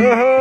Uh-huh.